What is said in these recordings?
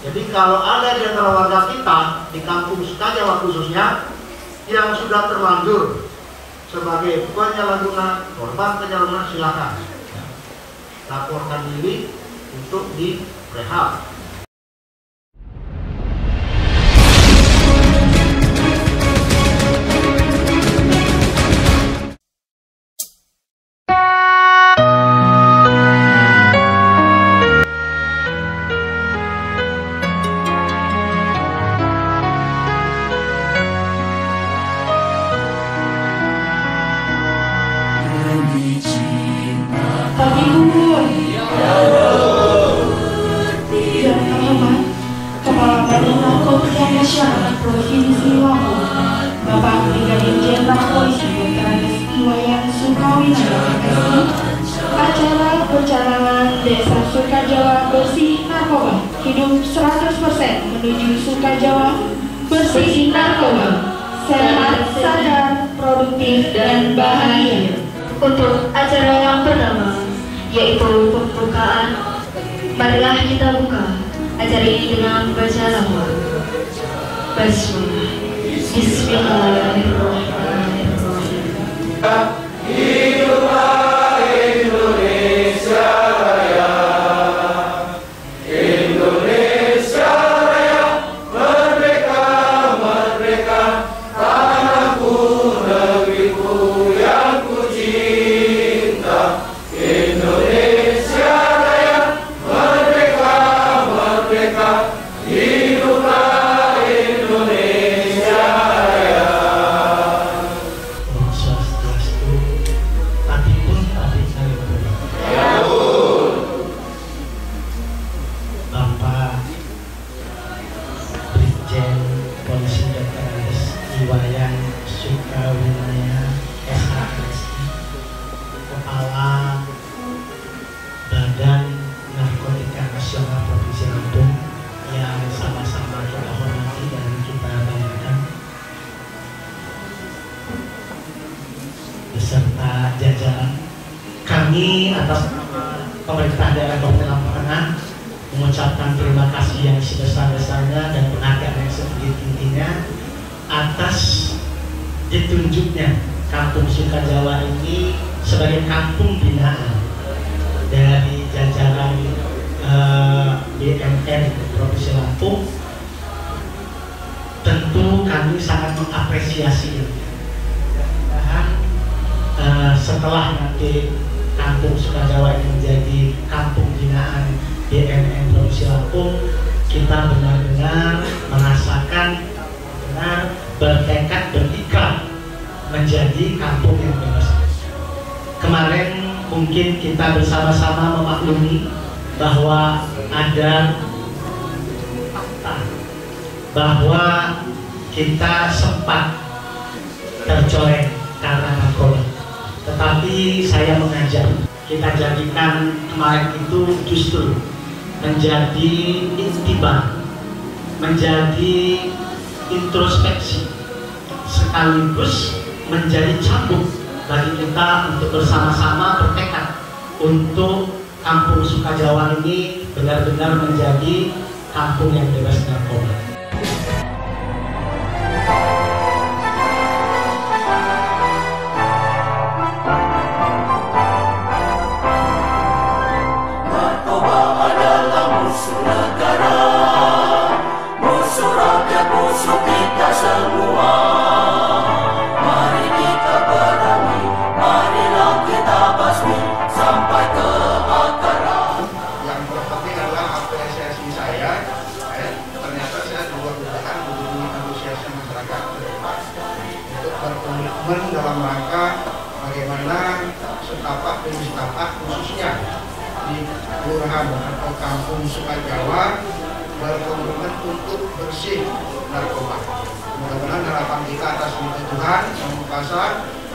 Jadi kalau ada di antara warga kita di kampung Sukajawa khususnya yang sudah terlanjur sebagai penyalahguna korban penyalahgunaan silakan. Laporkan diri untuk di Sukajawa bersih narkoba. Hidup 100% menuju Sukajawa bersih narkoba. Sehat, sadar, produktif, dan bahagia. Untuk acara yang pertama yaitu pembukaan marilah kita buka. Acara ini dengan baca lama Basmalah Bismillahirrahmanirrahim kami atas pemerintah daerah Kabupaten Lampung mengucapkan terima kasih yang sebesar-besarnya dan penghargaan yang setinggi-tingginya atas ditunjuknya Kampung Sukajawa ini sebagai kampung binaan dari jajaran eh, BNN Provinsi Lampung. Tentu kami sangat mengapresiasi ini setelah nanti kampung Sukajawa ini menjadi kampung binaan BNN Provinsi Lampung kita benar-benar merasakan benar bertekad berikrar menjadi kampung yang bebas kemarin mungkin kita bersama-sama memaklumi bahwa ada fakta bahwa kita sempat tercoreng karena narkoba. Tetapi saya mengajak kita jadikan kemarin itu justru menjadi intiba, menjadi introspeksi, sekaligus menjadi cambuk bagi kita untuk bersama-sama bertekad untuk kampung Sukajawa ini benar-benar menjadi kampung yang bebas narkoba.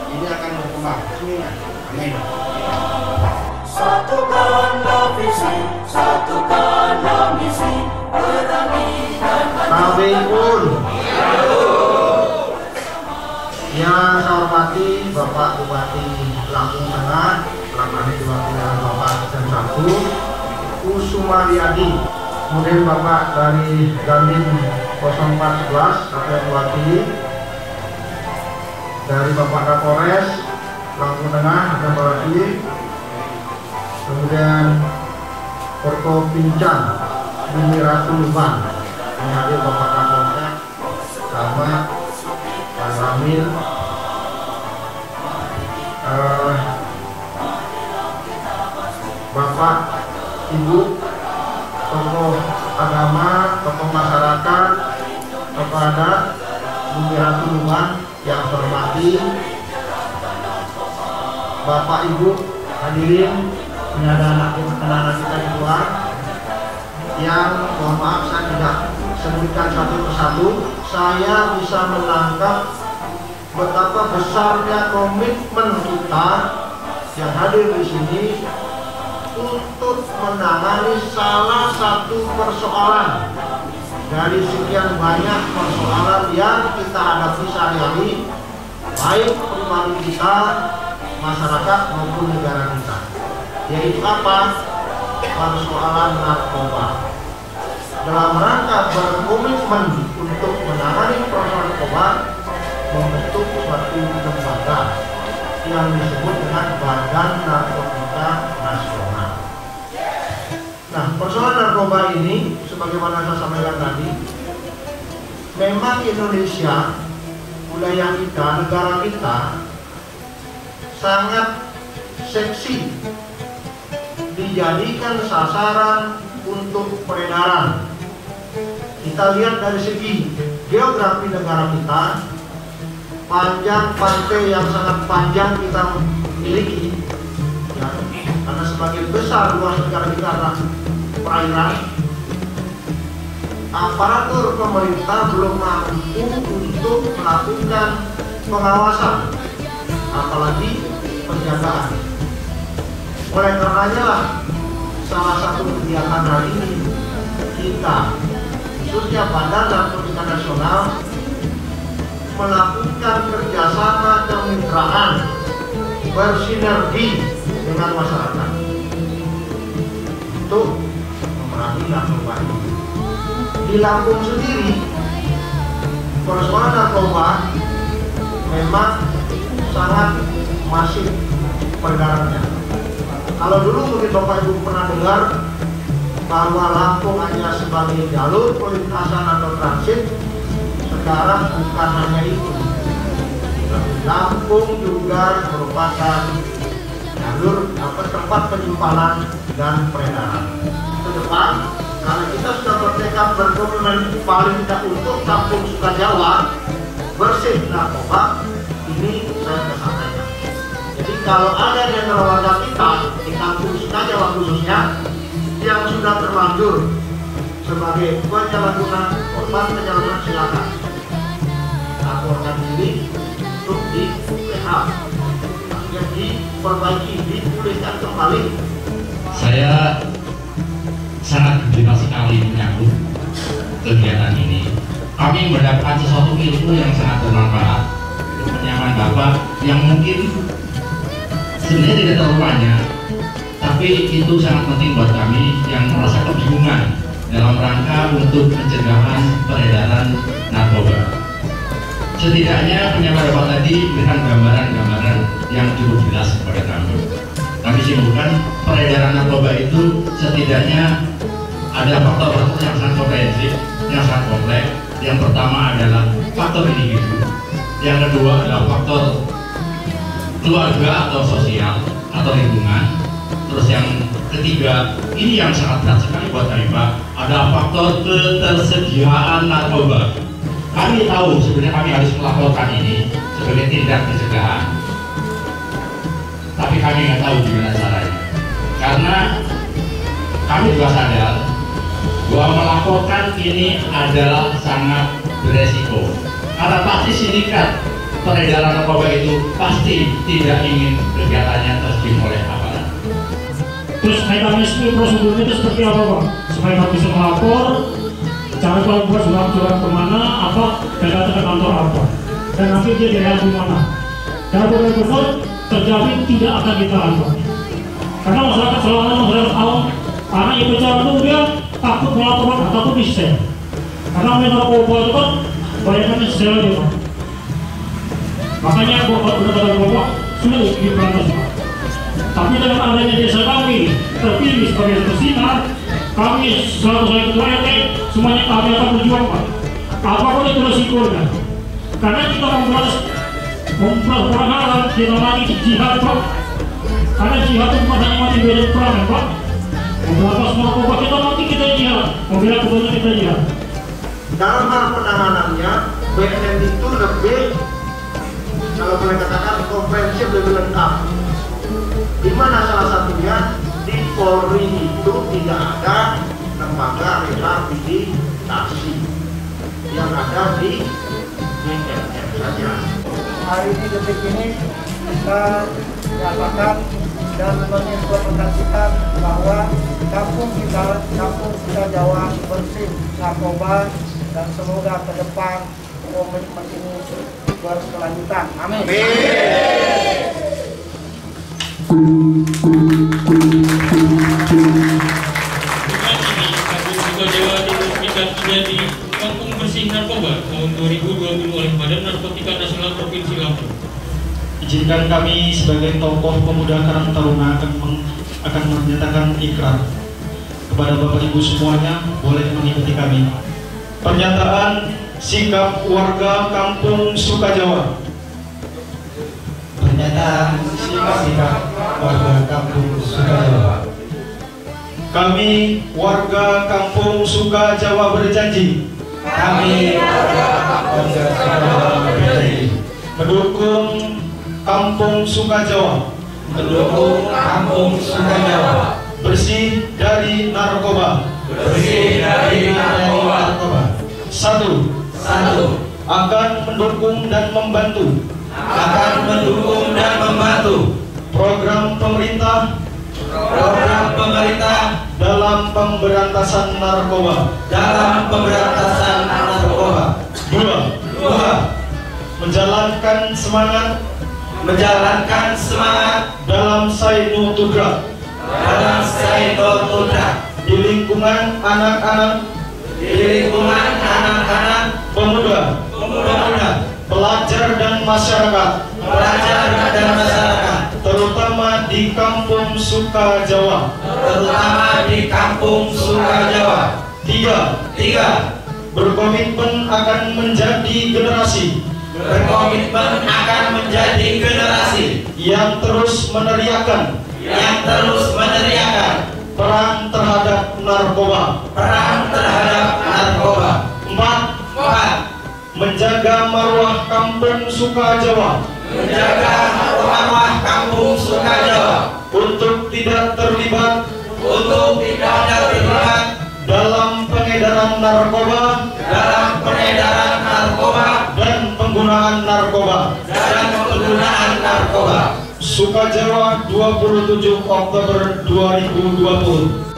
Ini akan berkembang. Amin. Satukanlah visi Satukanlah misi Perangi dan Tabengkul. Yang saya hormati Bapak Bupati Lampung Tengah, dalam hal ini diwakili oleh Bapak Sen Satu, Kusuma Riyadi, kemudian Bapak dari Dandim 0411 atau yang mewakili dari Bapak Kapolres Lampung Tengah mewakili kemudian Porko Pincang Bumi Ratu Luban yang hadir Bapak Kapolsek sama Pak Ramil. Eh, Bapak Ibu tokoh agama, tokoh masyarakat, tokoh adat, Bumi Ratu Luban yang hormati Bapak Ibu hadirin ini ada anak anak kita di luar yang mohon maaf saya tidak sebutkan satu persatu saya bisa menangkap betapa besarnya komitmen kita yang hadir di sini untuk menangani salah satu persoalan dari sekian banyak persoalan yang kita hadapi sehari-hari baik pribadi kita, masyarakat maupun negara kita yaitu apa? persoalan narkoba dalam rangka berkomitmen untuk menangani persoalan narkoba membentuk suatu lembaga yang disebut dengan Badan Narkotika Nah, persoalan narkoba ini, sebagaimana saya sampaikan tadi, memang Indonesia, wilayah kita, negara kita, sangat seksi dijadikan sasaran untuk peredaran. Kita lihat dari segi geografi negara kita, panjang pantai yang sangat panjang kita miliki, ya, karena sebagian besar luas negara kita adalah perairan. Aparatur pemerintah belum mampu untuk melakukan pengawasan, apalagi penjagaan. Oleh karenanya lah salah satu kegiatan hari ini kita khususnya Badan Narkotika Nasional melakukan kerjasama kemitraan bersinergi dengan masyarakat untuk ini. Di Lampung sendiri persoalan narkoba memang sangat masif peredarannya. Kalau dulu mungkin Bapak Ibu pernah dengar bahwa Lampung hanya sebagai jalur perlintasan atau transit, sekarang bukan hanya itu. Lampung juga merupakan jalur apa tempat penyimpanan dan peredaran. Depan, kalau kita sudah bertekad berkomitmen paling tidak untuk Kampung Sukajawa bersih narkoba, ini saya sudah sampaikan. Jadi kalau ada di antara warga kita di Kampung Sukajawa khususnya yang sudah terlanjur sebagai penyalahguna korban penyalahgunaan silakan. Laporkan diri untuk di PH artinya diperbaiki dipulihkan kembali. Saya sangat gembira sekali menyambut kegiatan ini. Kami mendapatkan sesuatu ilmu yang sangat bermanfaat. Penyaman Bapak yang mungkin sebenarnya tidak terlalu banyak, tapi itu sangat penting buat kami yang merasa kebingungan dalam rangka untuk pencegahan peredaran narkoba. Setidaknya penyampaian Bapak tadi memberikan gambaran-gambaran yang cukup jelas kepada kami. Kami simpulkan peredaran narkoba itu setidaknya ada faktor-faktor yang sangat komprehensif, yang sangat kompleks. Yang pertama adalah faktor individu, yang kedua adalah faktor keluarga atau sosial atau lingkungan. Terus yang ketiga, ini yang sangat berat sekali buat kami Pak, ada faktor ketersediaan narkoba. Kami tahu sebenarnya kami harus melaporkan ini sebagai tindak pencegahan, tapi kami nggak tahu gimana caranya. Karena kami juga sadar bahwa melaporkan ini adalah sangat beresiko. Karena pasti sindikat peredaran narkoba itu pasti tidak ingin kegiatannya terjun oleh aparat. Terus mekanisme prosedurnya itu seperti apa Pak? Supaya Pak bisa melapor, cara kalau buat surat-surat ke mana, apa, dan datang ke kantor apa. Dan nanti dia dirawat di mana. Dan benar-benar terjamin tidak akan ditahan Pak. Karena masyarakat selalu masyarakat awam, karena yang bicara itu dia takut melaporkan takut di sel karena main narkoba itu kan bayangannya sel Pak. makanya gua kalau udah kata bapak sulit Pak. tapi dengan adanya desa kami terpilih sebagai pesinar kami selalu saya ketua RT semuanya kami akan berjuang Pak. Apa pun itu resikonya. Karena kita memberantas memberantas hal kita mati jihad Pak. Karena jihad itu bukan hanya mati beda perang ya Memberantas narkoba kita mati kita kebenaran kita jihad dalam hal penanganannya BNN itu lebih kalau boleh katakan komprehensif lebih lengkap. Di mana salah satunya? Di Polri itu tidak ada lembaga rehabilitasi. Yang ada di BNN saja. Hari ini detik ini kita nyatakan dan menginformasikan bahwa kampung kita, kampung kita Jawa bersih narkoba dan semoga ke depan komitmen ini berkelanjutan. Amin. Kampung Bersih Narkoba tahun 2020 oleh Badan Narkotika Nasional Provinsi Lampung. Izinkan kami sebagai tokoh pemuda Karang Taruna akan meng- akan menyatakan ikrar kepada Bapak Ibu semuanya boleh mengikuti kami. Pernyataan sikap warga Kampung Sukajawa. Pernyataan sikap warga Kampung Sukajawa. Kami warga Kampung Sukajawa berjanji. Kami warga Kampung Sukajawa berjanji mendukung Kampung Sukajawa mendukung Kampung Sukajawa bersih dari narkoba. Bersih dari narkoba. Satu. Satu. Akan mendukung dan membantu. Akan mendukung dan membantu. Program pemerintah. Program pemerintah. Dalam pemberantasan narkoba. Dalam pemberantasan narkoba. Dua. Dua. Menjalankan semangat menjalankan semangat dalam Sainu Tudra dalam Sainu Tudra di lingkungan anak-anak di lingkungan anak-anak pemuda pemuda pelajar dan masyarakat pelajar dan masyarakat terutama di kampung Sukajawa terutama di kampung Sukajawa. Tiga tiga berkomitmen akan menjadi generasi berkomitmen akan menjadi generasi yang terus meneriakan yang terus meneriakan perang terhadap narkoba. Perang terhadap narkoba. Empat empat. menjaga marwah kampung Sukajawa. Menjaga marwah kampung Sukajawa. Untuk tidak terlibat untuk tidak terlibat dalam pengedaran narkoba. dalam pengedaran narkoba penggunaan narkoba. Dan penggunaan narkoba. Sukajawa 27 Oktober 2020